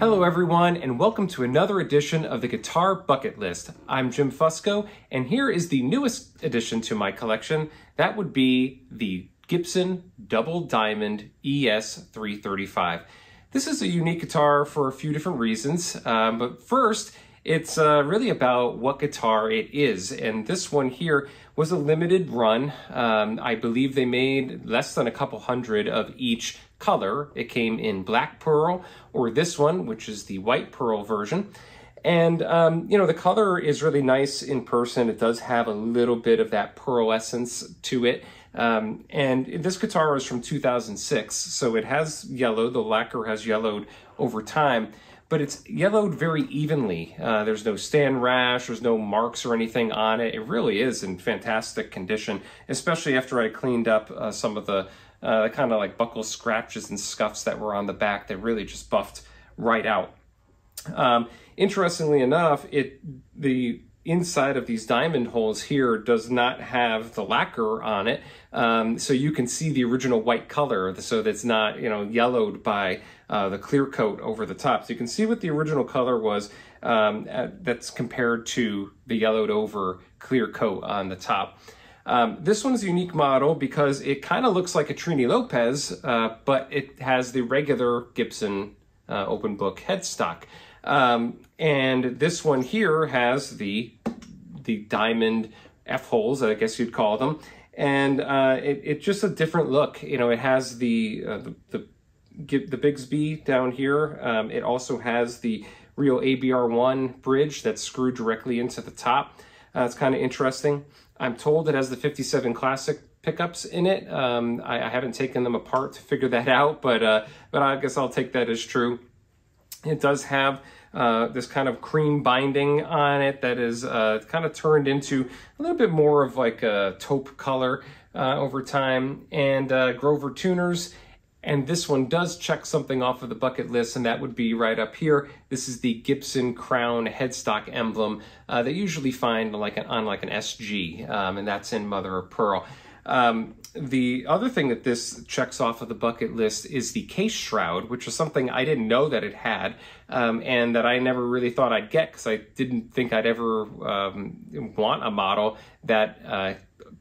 Hello, everyone, and welcome to another edition of the Guitar Bucket List. I'm Jim Fusco, and here is the newest addition to my collection. That would be the Gibson Double Diamond ES335. This is a unique guitar for a few different reasons, um, but first, it's uh, really about what guitar it is. And this one here was a limited run. Um, I believe they made less than a couple hundred of each color. It came in black pearl or this one, which is the white pearl version. And, um, you know, the color is really nice in person. It does have a little bit of that pearl essence to it. Um, and this guitar is from 2006, so it has yellowed. The lacquer has yellowed over time, but it's yellowed very evenly. Uh, there's no stand rash, there's no marks or anything on it. It really is in fantastic condition, especially after I cleaned up uh, some of the uh, the kind of like buckle scratches and scuffs that were on the back that really just buffed right out. Um, interestingly enough, it the inside of these diamond holes here does not have the lacquer on it, um, so you can see the original white color, so that's not you know yellowed by uh, the clear coat over the top. So you can see what the original color was um, that's compared to the yellowed over clear coat on the top. Um, this one's a unique model because it kind of looks like a Trini Lopez, uh, but it has the regular Gibson uh, open book headstock. Um, and this one here has the the diamond F holes, I guess you'd call them, and uh, it, it's just a different look. You know, it has the uh, the, the the Bigsby down here. Um, it also has the real ABR1 bridge that's screwed directly into the top. Uh, it's kind of interesting. I'm told it has the 57 Classic pickups in it. Um, I, I, haven't taken them apart to figure that out, but uh, but I guess I'll take that as true. It does have uh, this kind of cream binding on it that is uh, kind of turned into a little bit more of like a taupe color uh, over time, and uh, Grover tuners and this one does check something off of the bucket list, and that would be right up here. This is the Gibson Crown headstock emblem uh, that you usually find like an, on like an SG, um, and that's in mother of pearl. Um, the other thing that this checks off of the bucket list is the case shroud, which was something I didn't know that it had, um, and that I never really thought I'd get because I didn't think I'd ever um, want a model that uh,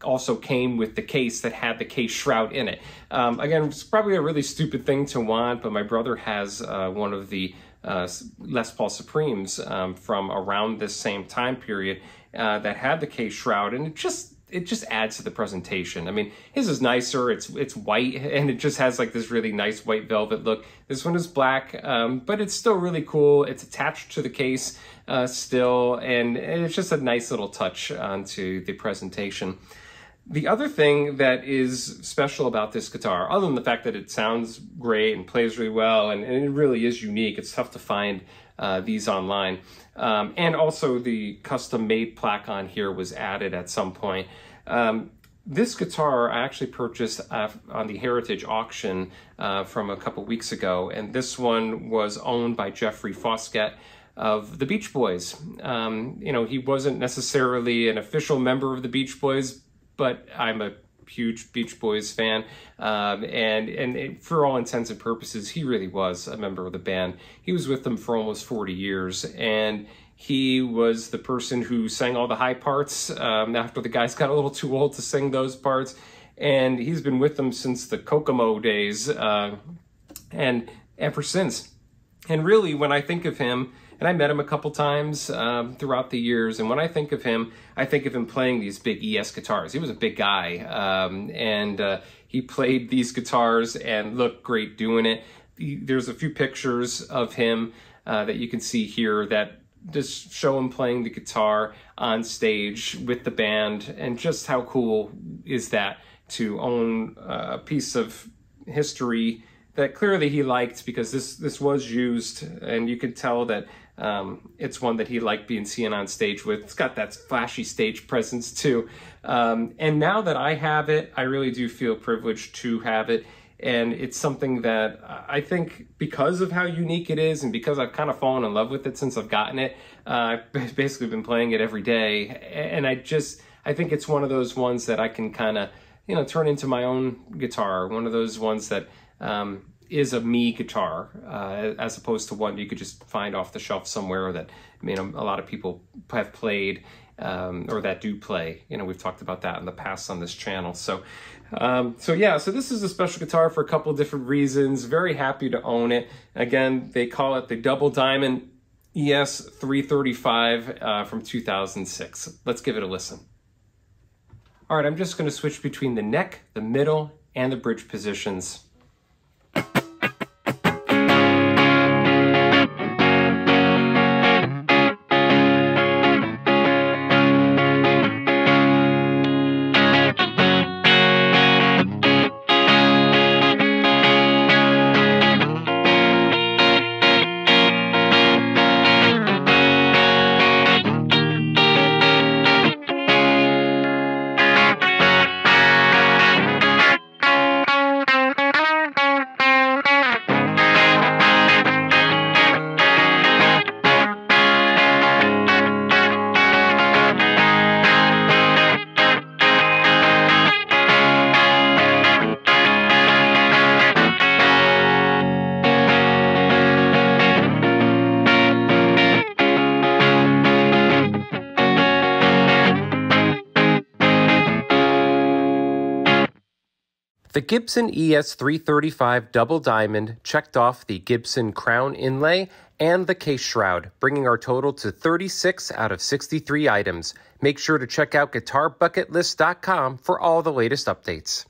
also came with the case that had the case shroud in it. Um, again, it's probably a really stupid thing to want, but my brother has uh, one of the uh, Les Paul Supremes um, from around this same time period uh, that had the case shroud, and it just it just adds to the presentation. I mean, his is nicer. It's it's white and it just has like this really nice white velvet look. This one is black, um, but it's still really cool. It's attached to the case uh, still, and it's just a nice little touch onto the presentation. The other thing that is special about this guitar, other than the fact that it sounds great and plays really well, and, and it really is unique, it's tough to find uh, these online. Um, and also the custom made plaque on here was added at some point. Um, this guitar I actually purchased uh, on the Heritage auction uh, from a couple weeks ago, and this one was owned by Jeffrey Foskett of the Beach Boys. Um, you know, he wasn't necessarily an official member of the Beach Boys, but I'm a huge Beach Boys fan, um, and and it, for all intents and purposes, he really was a member of the band. He was with them for almost 40 years, and he was the person who sang all the high parts um, after the guys got a little too old to sing those parts, and he's been with them since the Kokomo days, uh, and ever since. And really, when I think of him, and I met him a couple times um, throughout the years. And when I think of him, I think of him playing these big ES guitars. He was a big guy, um, and uh, he played these guitars and looked great doing it. There's a few pictures of him uh, that you can see here that just show him playing the guitar on stage with the band, and just how cool is that to own a piece of history that clearly he liked because this this was used and you could tell that um, it's one that he liked being seen on stage with. It's got that flashy stage presence too. Um, and now that I have it, I really do feel privileged to have it. And it's something that I think because of how unique it is and because I've kind of fallen in love with it since I've gotten it, uh, I've basically been playing it every day. And I just, I think it's one of those ones that I can kind of, you know, turn into my own guitar. One of those ones that um, is a me guitar, uh, as opposed to one you could just find off the shelf somewhere that you know a lot of people have played um, or that do play. You know, we've talked about that in the past on this channel. So, um, so yeah, so this is a special guitar for a couple different reasons. Very happy to own it. Again, they call it the Double Diamond ES 335 uh, from 2006. Let's give it a listen. All right, I'm just going to switch between the neck, the middle, and the bridge positions. The Gibson ES335 Double Diamond checked off the Gibson crown inlay and the case shroud, bringing our total to 36 out of 63 items. Make sure to check out guitarbucketlist.com for all the latest updates.